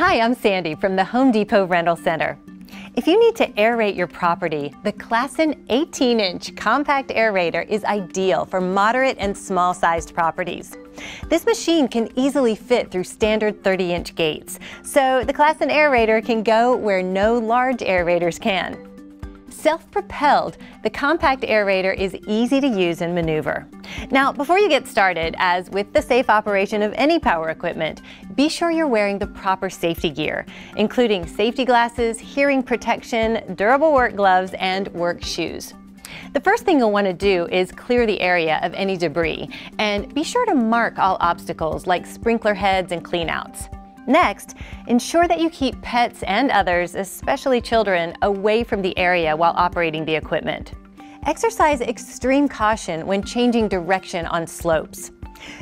Hi, I'm Sandy from the Home Depot Rental Center. If you need to aerate your property, the Classen 18-inch compact aerator is ideal for moderate and small-sized properties. This machine can easily fit through standard 30-inch gates, so the Classen aerator can go where no large aerators can. Self-propelled, the compact aerator is easy to use and maneuver. Now, before you get started, as with the safe operation of any power equipment, be sure you're wearing the proper safety gear, including safety glasses, hearing protection, durable work gloves, and work shoes. The first thing you'll want to do is clear the area of any debris, and be sure to mark all obstacles like sprinkler heads and cleanouts. Next, ensure that you keep pets and others, especially children, away from the area while operating the equipment. Exercise extreme caution when changing direction on slopes.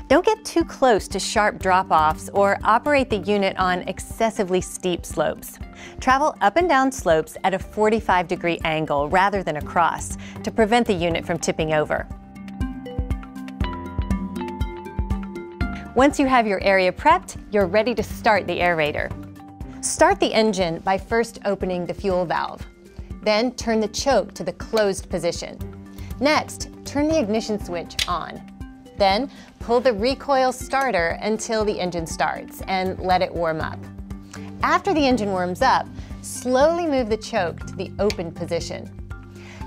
Don't get too close to sharp drop-offs or operate the unit on excessively steep slopes. Travel up and down slopes at a 45 degree angle rather than across to prevent the unit from tipping over. Once you have your area prepped, you're ready to start the aerator. Start the engine by first opening the fuel valve. Then turn the choke to the closed position. Next, turn the ignition switch on. Then pull the recoil starter until the engine starts and let it warm up. After the engine warms up, slowly move the choke to the open position.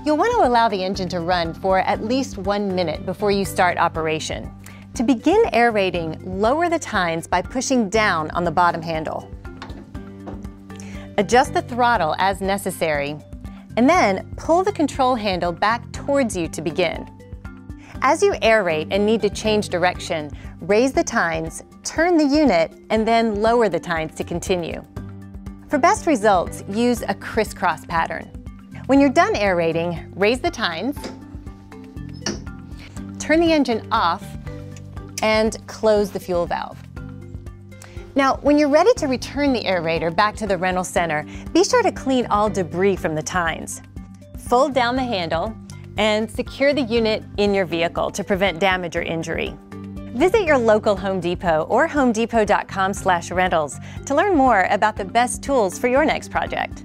You'll want to allow the engine to run for at least one minute before you start operation. To begin aerating, lower the tines by pushing down on the bottom handle. Adjust the throttle as necessary, and then pull the control handle back towards you to begin. As you aerate and need to change direction, raise the tines, turn the unit, and then lower the tines to continue. For best results, use a crisscross pattern. When you're done aerating, raise the tines, turn the engine off, and close the fuel valve. Now, when you're ready to return the aerator back to the rental center, be sure to clean all debris from the tines. Fold down the handle and secure the unit in your vehicle to prevent damage or injury. Visit your local Home Depot or homedepot.com/rentals to learn more about the best tools for your next project.